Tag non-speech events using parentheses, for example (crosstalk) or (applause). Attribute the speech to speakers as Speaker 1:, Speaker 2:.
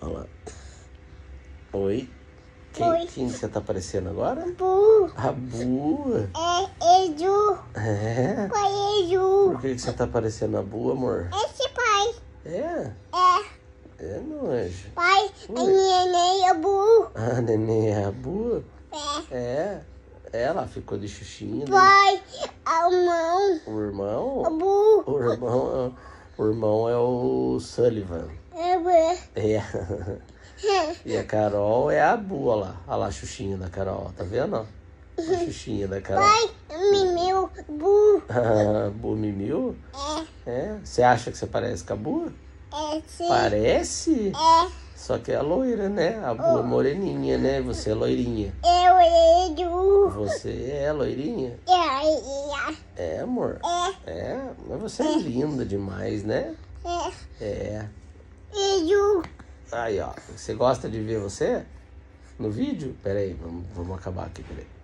Speaker 1: Olha lá. Oi. Quem,
Speaker 2: Oi.
Speaker 1: quem você tá aparecendo agora?
Speaker 2: Bu.
Speaker 1: A Bua.
Speaker 2: É Edu.
Speaker 1: É?
Speaker 2: Pai Edu.
Speaker 1: Por que, que você tá aparecendo a Bua, amor?
Speaker 2: Esse pai.
Speaker 1: É?
Speaker 2: É.
Speaker 1: É, não anjo.
Speaker 2: Pai.
Speaker 1: Oi.
Speaker 2: É neném. É Bu.
Speaker 1: A neném é a Bua?
Speaker 2: É.
Speaker 1: É. Ela ficou de xuxinha. né?
Speaker 2: Pai. A mão.
Speaker 1: O irmão?
Speaker 2: A Bu.
Speaker 1: O irmão, o irmão é o Sullivan.
Speaker 2: É Bu.
Speaker 1: É. E a Carol é a Bua lá. Olha lá a xuxinha da Carol, tá vendo? A xuxinha da Carol.
Speaker 2: Pai. Mimeu. Bu. (laughs)
Speaker 1: A Bua Mimil? É. Você acha que você parece com a Bua?
Speaker 2: É. Sim.
Speaker 1: Parece?
Speaker 2: É.
Speaker 1: Só que é loira, né? A Bua é moreninha, né? Você é loirinha.
Speaker 2: Eu Edu.
Speaker 1: Você é loirinha?
Speaker 2: É.
Speaker 1: É, amor.
Speaker 2: É.
Speaker 1: É, mas você é linda demais, né?
Speaker 2: É.
Speaker 1: É. Aí, ó. Você gosta de ver você no vídeo? Pera aí, vamos, vamos acabar aqui, peraí.